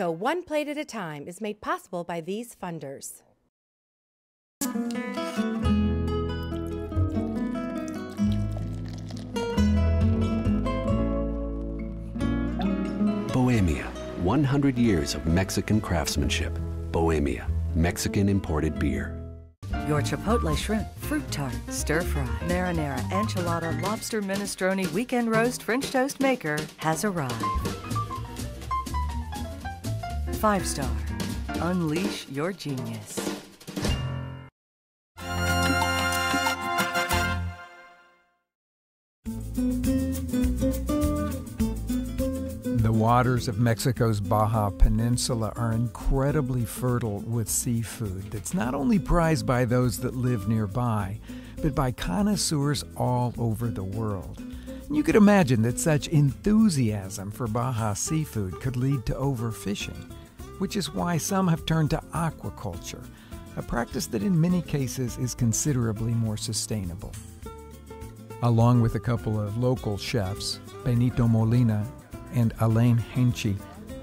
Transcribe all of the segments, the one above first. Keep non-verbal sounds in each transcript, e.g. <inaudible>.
Mexico One Plate at a Time is made possible by these funders. Bohemia, 100 years of Mexican craftsmanship. Bohemia, Mexican imported beer. Your Chipotle shrimp, fruit tart, stir fry, marinara, enchilada, lobster minestrone, weekend roast, French toast maker has arrived. Five star. Unleash your genius. The waters of Mexico's Baja Peninsula are incredibly fertile with seafood that's not only prized by those that live nearby, but by connoisseurs all over the world. You could imagine that such enthusiasm for Baja seafood could lead to overfishing, which is why some have turned to aquaculture, a practice that in many cases is considerably more sustainable. Along with a couple of local chefs, Benito Molina and Alain Henchy,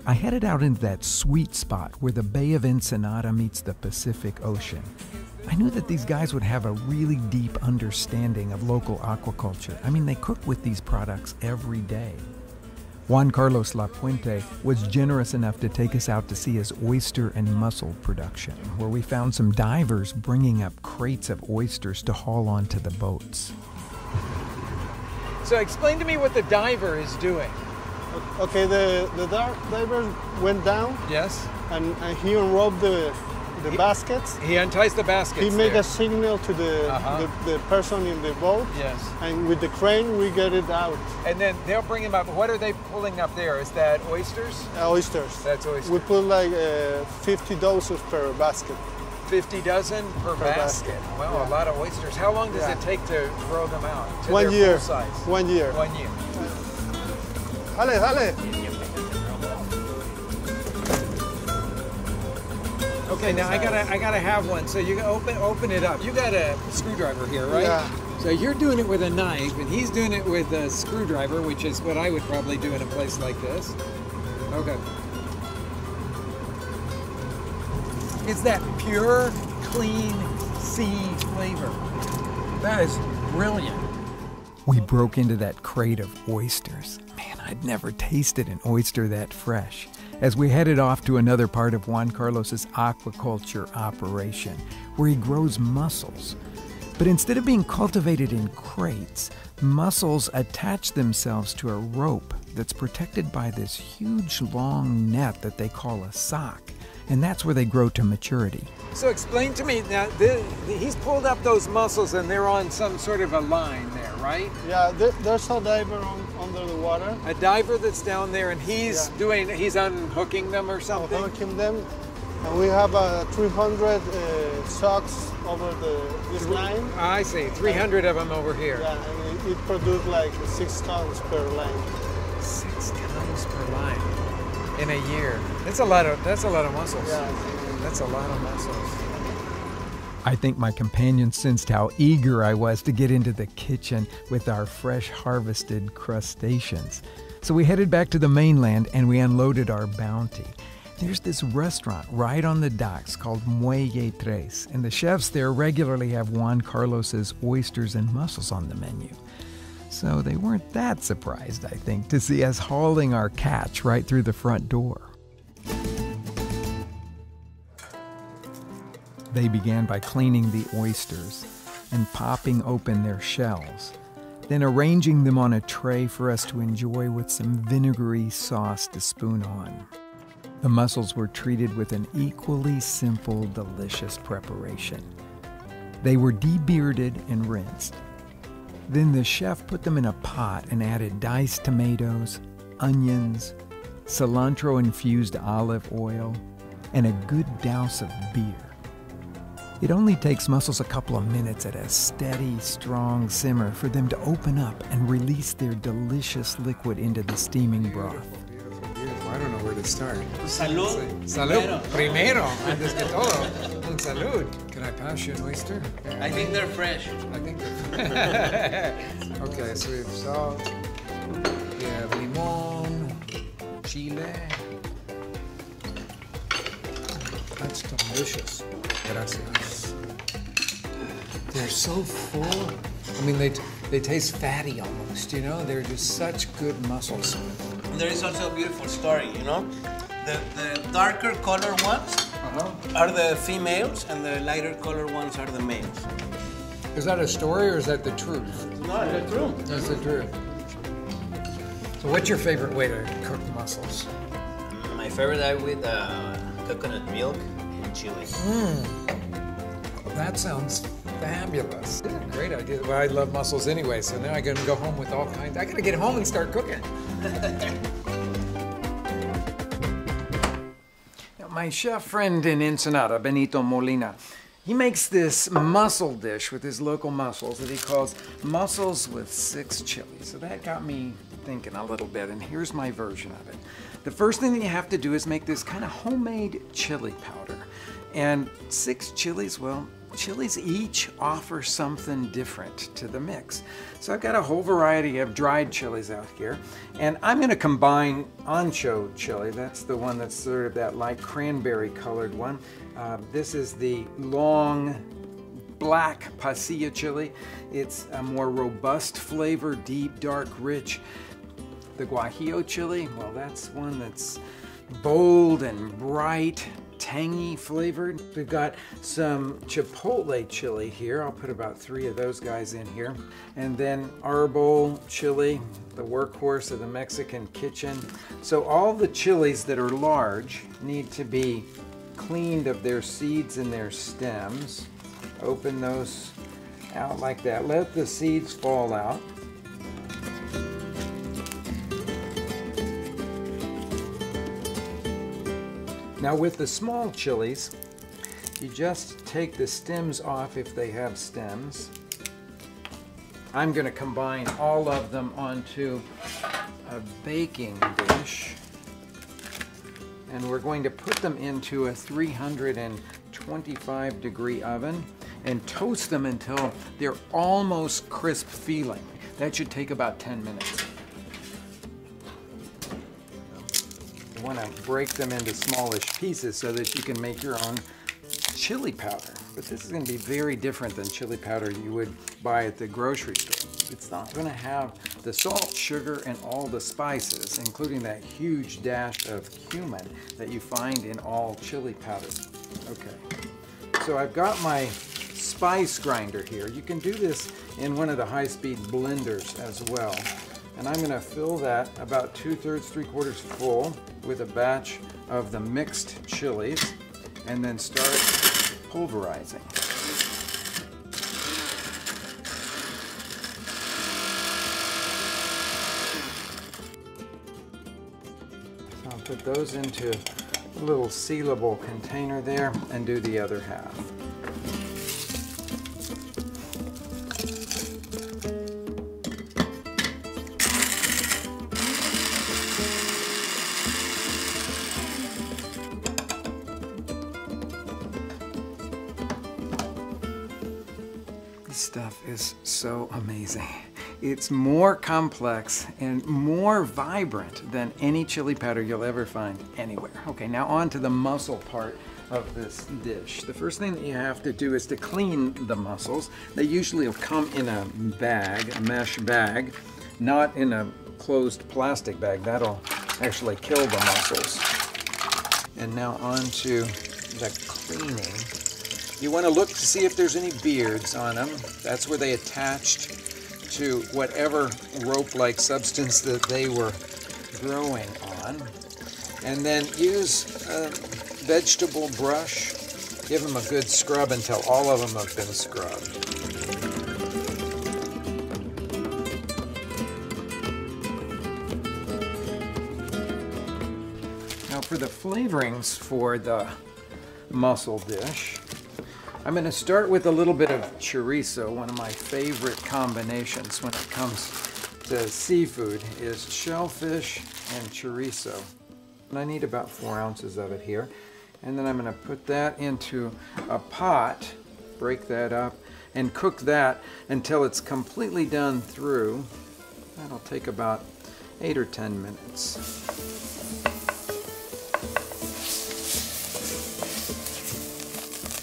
I headed out into that sweet spot where the Bay of Ensenada meets the Pacific Ocean. I knew that these guys would have a really deep understanding of local aquaculture. I mean, they cook with these products every day. Juan Carlos Lapuente was generous enough to take us out to see his oyster and mussel production, where we found some divers bringing up crates of oysters to haul onto the boats. So explain to me what the diver is doing. Okay, the, the diver went down. Yes. And, and he unrolled the, the he, baskets. He unties the baskets. He made there. a signal to the, uh-huh. the, the person in the boat. Yes. And with the crane, we get it out. And then they'll bring him up. What are they pulling up there? Is that oysters? Uh, oysters. That's oysters. We put like uh, 50 doses per basket. 50 dozen per, per basket. basket. Well, yeah. a lot of oysters. How long does yeah. it take to grow them out? One year. size? One year. One year. Dale, dale. Okay, now I gotta I gotta have one. So you open open it up. You got a screwdriver here, right? Yeah. So you're doing it with a knife, and he's doing it with a screwdriver, which is what I would probably do in a place like this. Okay. It's that pure, clean sea flavor. That is brilliant. We broke into that crate of oysters. Man, I'd never tasted an oyster that fresh as we headed off to another part of Juan Carlos's aquaculture operation, where he grows mussels. But instead of being cultivated in crates, mussels attach themselves to a rope that's protected by this huge long net that they call a sock. And that's where they grow to maturity. So explain to me now, the, the, he's pulled up those mussels and they're on some sort of a line there, right? Yeah, there, there's a diver on, under the water. A diver that's down there and he's yeah. doing, he's unhooking them or something? Unhooking them. And we have uh, 300 uh, socks over the, this line. I see, 300 and, of them over here. Yeah, and it, it produced like six tons per line. Six tons per line in a year. That's a lot of, that's a lot of mussels. Yeah. That's a lot of mussels. I think my companion sensed how eager I was to get into the kitchen with our fresh harvested crustaceans. So we headed back to the mainland and we unloaded our bounty. There's this restaurant right on the docks called Muelle Tres, and the chefs there regularly have Juan Carlos's oysters and mussels on the menu. So they weren't that surprised, I think, to see us hauling our catch right through the front door. They began by cleaning the oysters and popping open their shells, then arranging them on a tray for us to enjoy with some vinegary sauce to spoon on. The mussels were treated with an equally simple, delicious preparation. They were debearded and rinsed. Then the chef put them in a pot and added diced tomatoes, onions, cilantro infused olive oil, and a good douse of beer. It only takes mussels a couple of minutes at a steady, strong simmer for them to open up and release their delicious liquid into the steaming broth. Beautiful, beautiful. I don't know where to start. Salud. Salud. Primero, antes que todo. Un salud. Can I pass you an oyster? I think they're fresh. I think they're fresh. <laughs> okay, so we have salt, we have limon, chile, That's delicious. Gracias. They're so full. I mean, they, they taste fatty almost, you know? They're just such good mussels. There is also a beautiful story, you know? The, the darker color ones Uh-huh. are the females and the lighter color ones are the males. Is that a story or is that the truth? No, it's true. That's the truth. So what's your favorite way to cook mussels? My favorite I with uh, coconut milk and chili. Hmm. That sounds fabulous. A great idea. Well, I love mussels anyway, so now I gotta go home with all kinds. I gotta get home and start cooking. <laughs> Now, my chef friend in Ensenada, Benito Molina, he makes this mussel dish with his local mussels that he calls mussels with six chilies. So that got me thinking a little bit, and here's my version of it. The first thing that you have to do is make this kind of homemade chili powder. And six chilies, well, chilies each offer something different to the mix. So I've got a whole variety of dried chilies out here, and I'm going to combine ancho chili. That's the one that's sort of that light cranberry colored one. Uh, this is the long black pasilla chili. It's a more robust flavor, deep, dark, rich. The guajillo chili, well, that's one that's bold and bright, tangy flavored. We've got some chipotle chili here. I'll put about three of those guys in here. And then arbol chili, the workhorse of the Mexican kitchen. So all the chilies that are large need to be cleaned of their seeds and their stems. Open those out like that. Let the seeds fall out. Now with the small chilies, you just take the stems off if they have stems. I'm going to combine all of them onto a baking dish. And we're going to put them into a 325 degree oven and toast them until they're almost crisp feeling. That should take about 10 minutes. Break them into smallish pieces so that you can make your own chili powder. But this is going to be very different than chili powder you would buy at the grocery store. It's not going to have the salt, sugar, and all the spices, including that huge dash of cumin that you find in all chili powders. Okay, so I've got my spice grinder here. You can do this in one of the high-speed blenders as well. And I'm going to fill that about two-thirds, three-quarters full with a batch of the mixed chilies and then start pulverizing. So I'll put those into a little sealable container there and do the other half. So amazing. It's more complex and more vibrant than any chili powder you'll ever find anywhere. Okay, now on to the mussel part of this dish. The first thing that you have to do is to clean the mussels. They usually will come in a bag, a mesh bag, not in a closed plastic bag. That'll actually kill the mussels. And now on to the cleaning. You want to look to see if there's any beards on them. That's where they attached to whatever rope-like substance that they were growing on. And then use a vegetable brush. Give them a good scrub until all of them have been scrubbed. Now for the flavorings for the mussel dish, I'm going to start with a little bit of chorizo. One of my favorite combinations when it comes to seafood is shellfish and chorizo. And I need about four ounces of it here. And then I'm going to put that into a pot, break that up, and cook that until it's completely done through. That'll take about eight or ten minutes.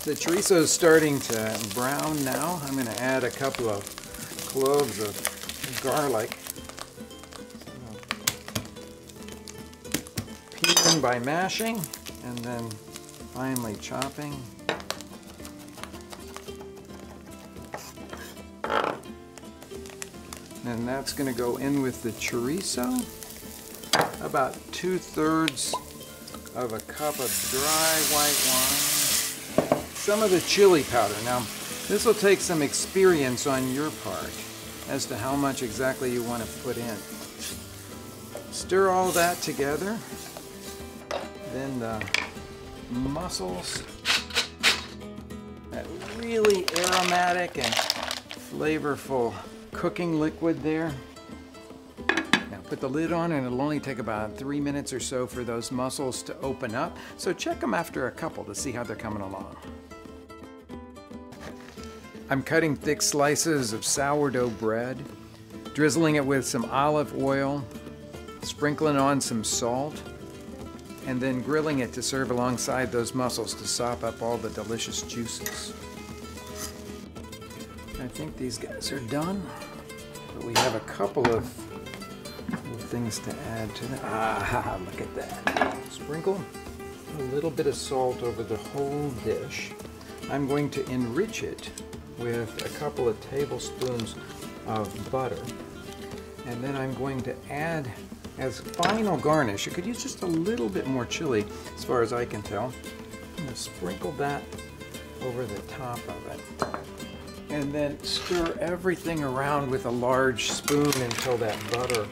The chorizo is starting to brown now. I'm going to add a couple of cloves of garlic. Peeling by mashing and then finely chopping. And that's going to go in with the chorizo. About two thirds of a cup of dry white wine. Some of the chili powder. Now, this will take some experience on your part as to how much exactly you want to put in. Stir all that together. Then the mussels. That really aromatic and flavorful cooking liquid there. Now put the lid on and it'll only take about three minutes or so for those mussels to open up. So check them after a couple to see how they're coming along. I'm cutting thick slices of sourdough bread, drizzling it with some olive oil, sprinkling on some salt, and then grilling it to serve alongside those mussels to sop up all the delicious juices. I think these guys are done, but we have a couple of things to add to that. Ah, look at that. Sprinkle a little bit of salt over the whole dish. I'm going to enrich it with a couple of tablespoons of butter. And then I'm going to add as final garnish, you could use just a little bit more chili as far as I can tell. I'm to sprinkle that over the top of it. And then stir everything around with a large spoon until that butter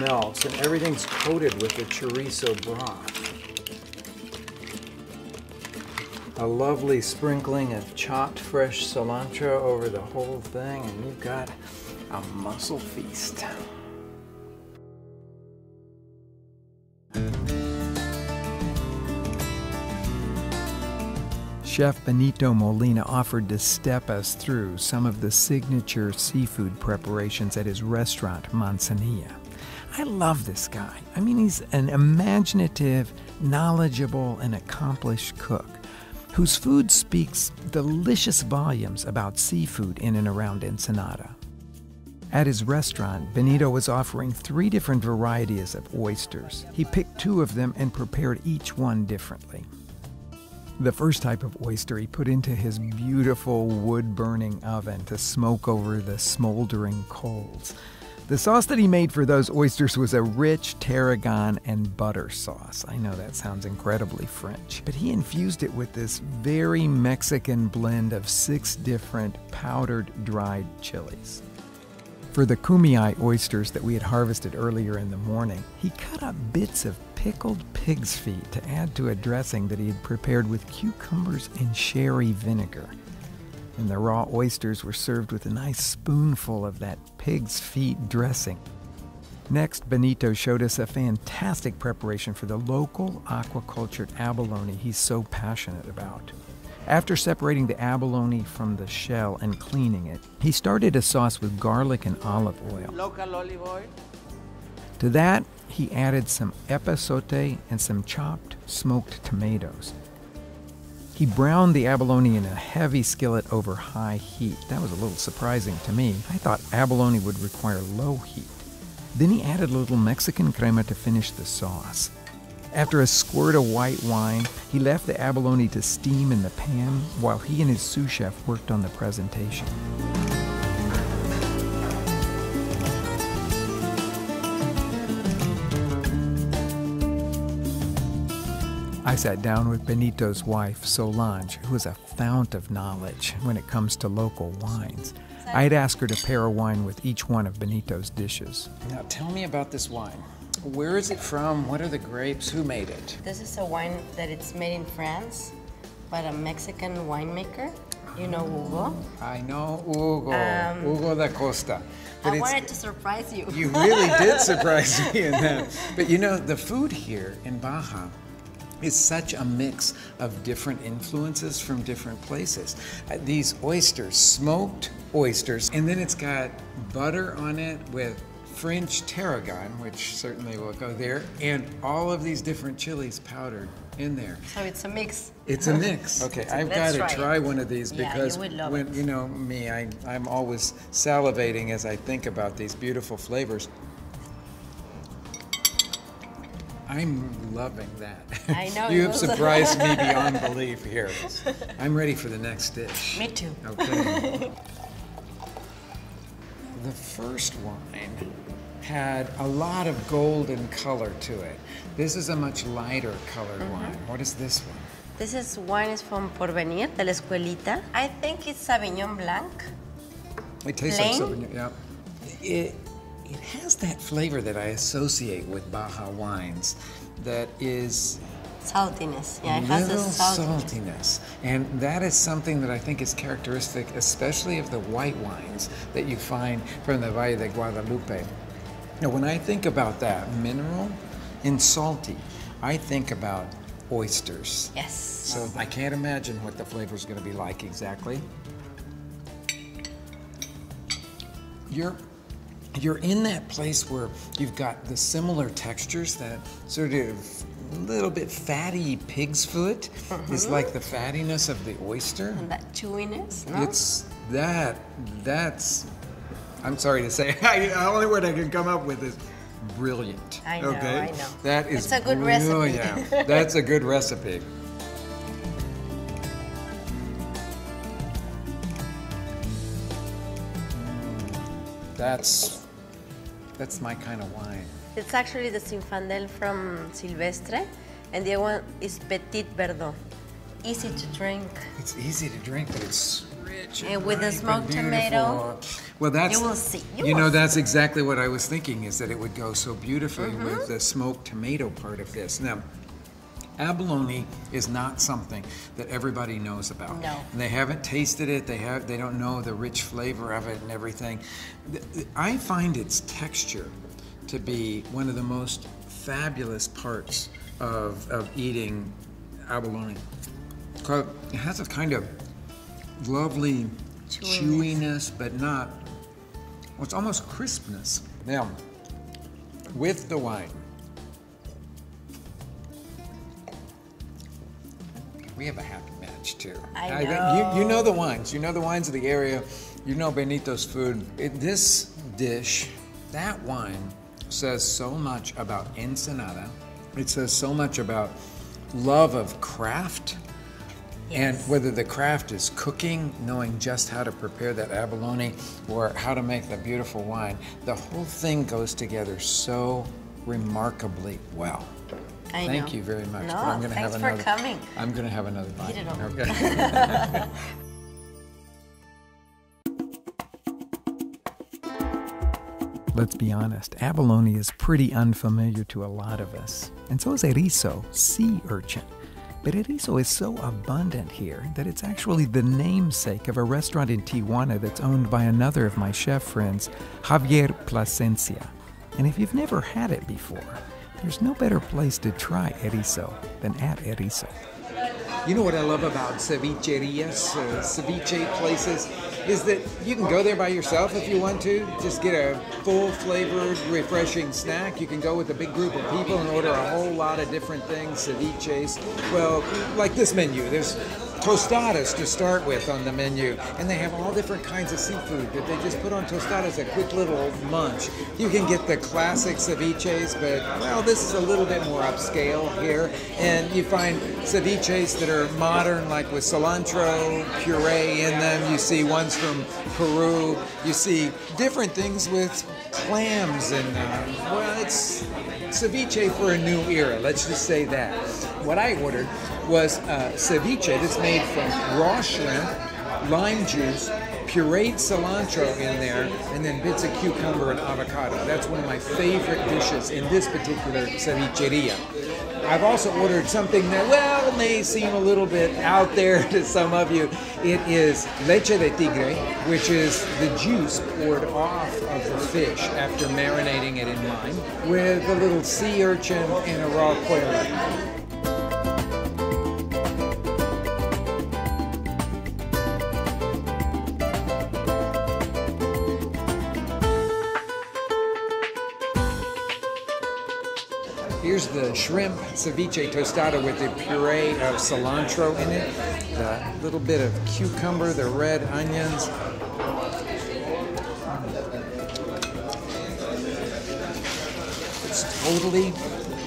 melts and everything's coated with the chorizo broth. A lovely sprinkling of chopped fresh cilantro over the whole thing and you've got a mussel feast. Chef Benito Molina offered to step us through some of the signature seafood preparations at his restaurant, Manzanilla. I love this guy. I mean, he's an imaginative, knowledgeable, and accomplished cook whose food speaks delicious volumes about seafood in and around Ensenada. At his restaurant, Benito was offering three different varieties of oysters. He picked two of them and prepared each one differently. The first type of oyster he put into his beautiful wood burning oven to smoke over the smoldering coals. The sauce that he made for those oysters was a rich tarragon and butter sauce. I know that sounds incredibly French, but he infused it with this very Mexican blend of six different powdered dried chilies. For the kumai oysters that we had harvested earlier in the morning, he cut up bits of pickled pig's feet to add to a dressing that he had prepared with cucumbers and sherry vinegar. And the raw oysters were served with a nice spoonful of that pig's feet dressing. Next, Benito showed us a fantastic preparation for the local aquacultured abalone he's so passionate about. After separating the abalone from the shell and cleaning it, he started a sauce with garlic and olive oil. Local olive oil. To that, he added some epazote and some chopped smoked tomatoes. He browned the abalone in a heavy skillet over high heat. That was a little surprising to me. I thought abalone would require low heat. Then he added a little Mexican crema to finish the sauce. After a squirt of white wine, he left the abalone to steam in the pan while he and his sous chef worked on the presentation. I sat down with Benito's wife, Solange, who is a fount of knowledge when it comes to local wines. I had asked her to pair a wine with each one of Benito's dishes. Now tell me about this wine. Where is it from? What are the grapes? Who made it? This is a wine that it's made in France by a Mexican winemaker. You know Hugo. I know Hugo, Um, Hugo D'Acosta. But I wanted to surprise you. You really did <laughs> surprise me in that. But you know, the food here in Baja is such a mix of different influences from different places. Uh, these oysters, smoked oysters, and then it's got butter on it with French tarragon, which certainly will go there, and all of these different chilies powdered in there. So it's a mix. It's a mix. <laughs> Okay, I've got to try it. one of these Yeah, because love when it. you know me, I, I'm always salivating as I think about these beautiful flavors. I'm loving that. I know, you <laughs> you have surprised me <laughs> beyond belief here. I'm ready for the next dish. Me too. Okay. <laughs> the first wine had a lot of golden color to it. This is a much lighter colored Mm-hmm. wine. What is this one? This is wine is from Porvenir, de la Escuelita. I think it's Sauvignon Blanc. It tastes Plain? like Sauvignon. Yeah. It it has that flavor that I associate with Baja wines. That is Saltiness. Yeah, it has a saltiness. saltiness, and that is something that I think is characteristic, especially of the white wines that you find from the Valle de Guadalupe. Now, when I think about that mineral and salty, I think about oysters. Yes. So I can't imagine what the flavor is going to be like exactly. You're you're in that place where you've got the similar textures that sort of little bit fatty pig's foot is mm-hmm. like the fattiness of the oyster. And that chewiness, no? It's that that's I'm sorry to say <laughs> the only word I can come up with is brilliant. I know, okay? I know. That is It's a good recipe. brilliant. <laughs> That's a good recipe. That's that's my kind of wine. It's actually the Zinfandel from Silvestre, and the other one is Petit Verdot. Easy to drink. It's easy to drink, but it's rich And with the smoked tomato. Well, that's you will see. You You, will know, see. that's exactly what I was thinking. Is that it would go so beautifully Mm-hmm. with the smoked tomato part of this. Now, abalone is not something that everybody knows about. No. And they haven't tasted it. They have. They don't know the rich flavor of it and everything. Th- th- I find its texture to be one of the most fabulous parts of, of eating abalone. It has a kind of lovely Chewiness. chewiness, but not. Well, it's almost crispness. Now, with the wine, we have a happy match too. I you, you know the wines. You know the wines of the area. You know Benito's food. It, this dish, that wine, says so much about Ensenada. It says so much about love of craft. And whether the craft is cooking, knowing just how to prepare that abalone, or how to make the beautiful wine, the whole thing goes together so remarkably well. I Thank know. you very much. No, but I'm gonna thanks have for another, coming. I'm going to have another bite. Eat it all. Okay. <laughs> Let's be honest, abalone is pretty unfamiliar to a lot of us. And so is erizo, sea urchin. But erizo is so abundant here that it's actually the namesake of a restaurant in Tijuana that's owned by another of my chef friends, Javier Plasencia. And if you've never had it before, there's no better place to try erizo than at erizo. You know what I love about cevicherias, uh, ceviche places, is that you can go there by yourself if you want to. Just get a full flavored, refreshing snack. You can go with a big group of people and order a whole lot of different things, ceviches. Well, like this menu, there's tostadas to start with on the menu, and they have all different kinds of seafood that they just put on tostadas, a quick little munch. You can get the classic ceviches, but well, this is a little bit more upscale here, and you find ceviches that are modern, like with cilantro puree in them. You see ones from Peru. You see different things with clams and uh, well, it's ceviche for a new era. Let's just say that. What I ordered was uh, ceviche that's made from raw shrimp, lime juice, pureed cilantro in there, and then bits of cucumber and avocado. That's one of my favorite dishes in this particular cevicheria. I've also ordered something that, well, may seem a little bit out there <laughs> to some of you. It is leche de tigre, which is the juice poured off of the fish after marinating it in lime, with a little sea urchin and a raw quail. Shrimp ceviche tostada with the puree of cilantro in it, the little bit of cucumber, the red onions. It's totally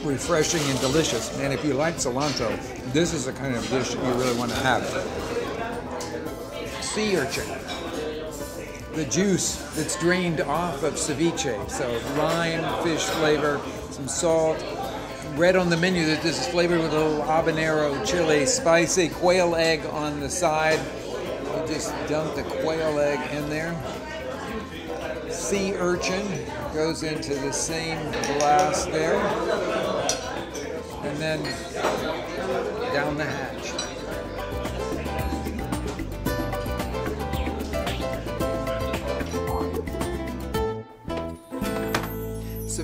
refreshing and delicious. And if you like cilantro, this is the kind of dish you really want to have. Sea urchin. The juice that's drained off of ceviche. So lime, fish flavor, some salt. Red on the menu that this is flavored with a little habanero chili, spicy quail egg on the side. You just dump the quail egg in there. Sea urchin goes into the same glass there. And then down the hatch.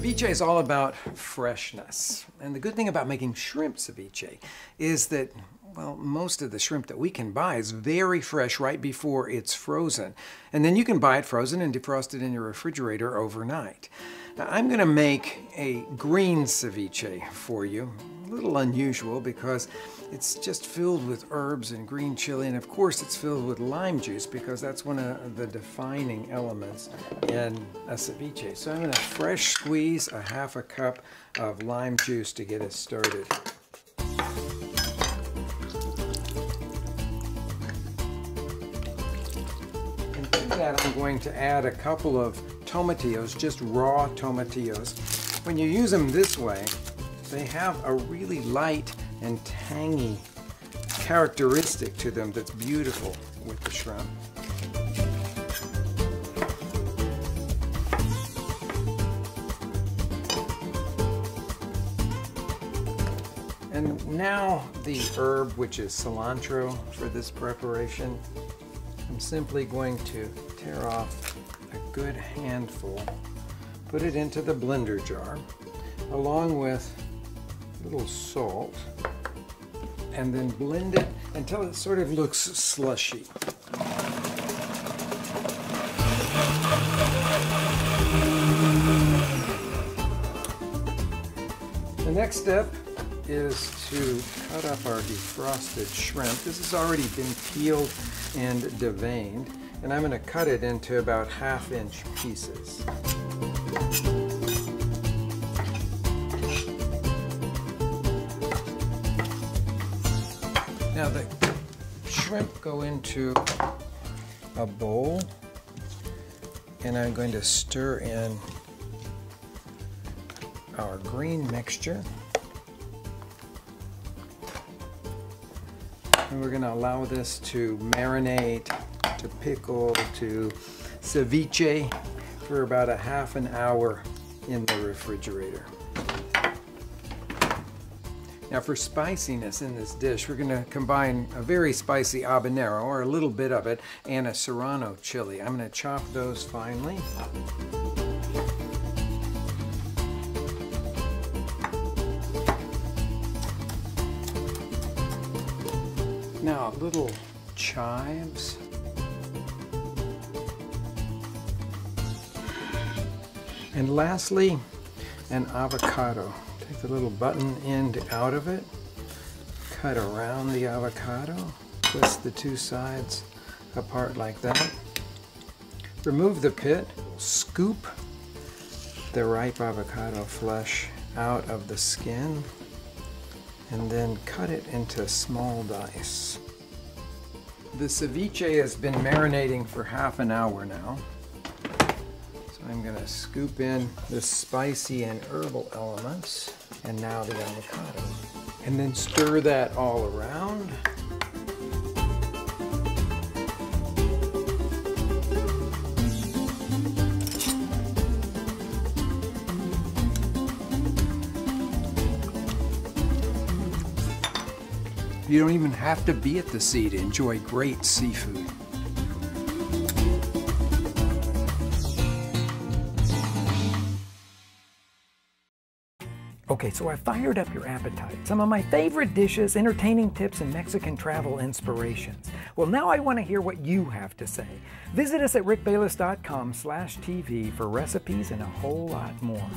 Ceviche is all about freshness. And the good thing about making shrimp ceviche is that, well, most of the shrimp that we can buy is very fresh right before it's frozen. And then you can buy it frozen and defrost it in your refrigerator overnight. Now, I'm going to make a green ceviche for you. Little unusual because it's just filled with herbs and green chili, and of course it's filled with lime juice because that's one of the defining elements in a ceviche. So I'm going to fresh squeeze a half a cup of lime juice to get us started. And to that I'm going to add a couple of tomatillos, just raw tomatillos. When you use them this way, they have a really light and tangy characteristic to them that's beautiful with the shrimp. And now the herb, which is cilantro for this preparation, I'm simply going to tear off a good handful, put it into the blender jar, along with a little salt, and then blend it until it sort of looks slushy. The next step is to cut up our defrosted shrimp. This has already been peeled and deveined, and I'm going to cut it into about half inch pieces. Shrimp go into a bowl and I'm going to stir in our green mixture. And we're going to allow this to marinate, to pickle, to ceviche for about a half an hour in the refrigerator. Now for spiciness in this dish, we're going to combine a very spicy habanero, or a little bit of it, and a serrano chili. I'm going to chop those finely. Now a little chives. And lastly, an avocado. Take the little button end out of it, cut around the avocado, twist the two sides apart like that. Remove the pit, scoop the ripe avocado flesh out of the skin, and then cut it into small dice. The ceviche has been marinating for half an hour now. So I'm going to scoop in the spicy and herbal elements and now the avocado. And then stir that all around. You don't even have to be at the sea to enjoy great seafood. Okay, so I fired up your appetite. Some of my favorite dishes, entertaining tips, and Mexican travel inspirations. Well, now I want to hear what you have to say. Visit us at rickbayless.com slash TV for recipes and a whole lot more.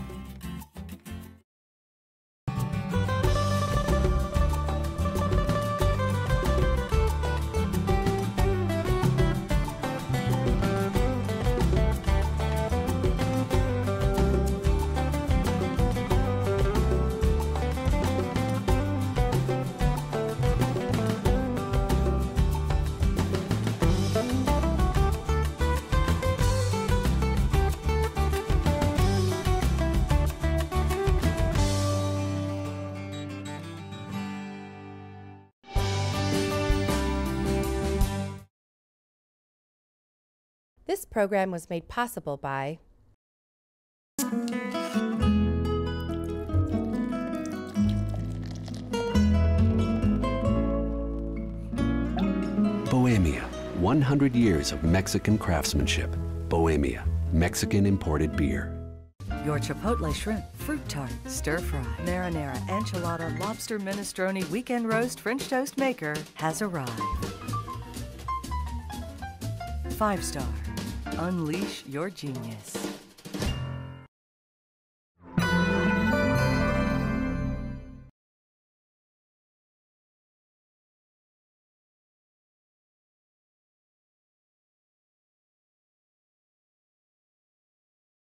This program was made possible by Bohemia, 100 years of Mexican craftsmanship. Bohemia, Mexican imported beer. Your Chipotle shrimp, fruit tart, stir fry, marinara, enchilada, lobster minestrone, weekend roast, French toast maker has arrived. Five star. Unleash your genius.